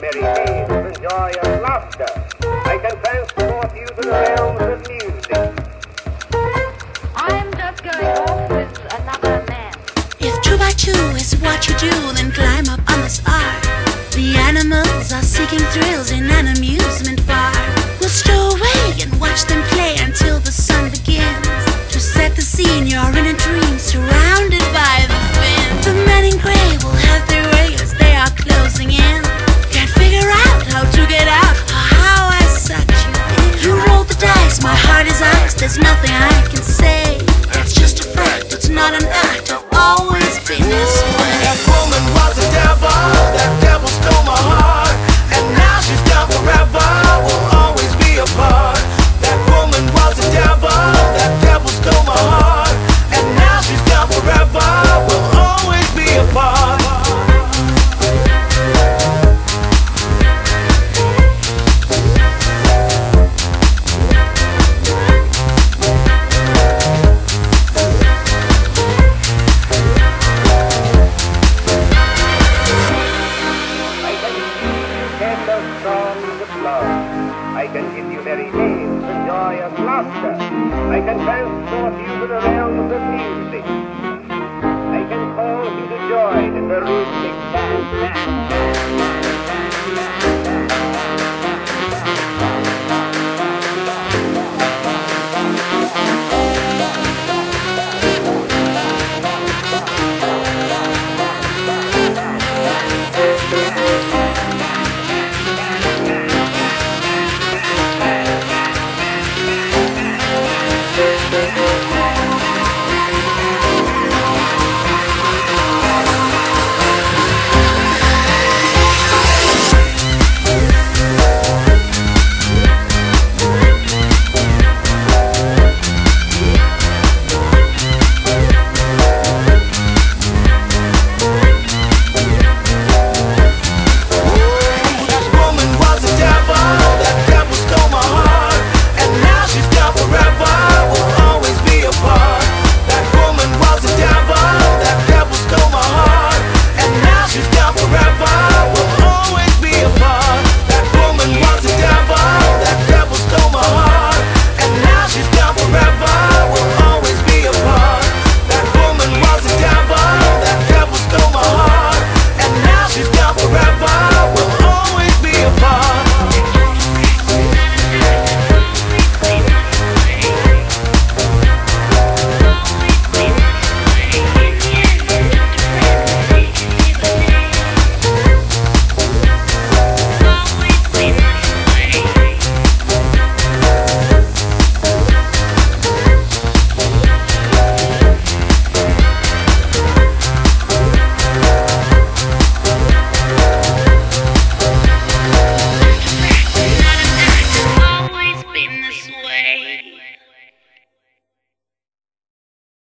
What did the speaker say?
merry joy and laughter. I can transport you to the realms of music. I'm just going off with another man. If two by two is what you do, then climb up on the star. The animals are seeking thrills in an amusement. there's nothing I can say. That's just a fact, it's not an act. I've always been. of love. I can give you merry names and joyous laughter. I can transport you to the realms of music.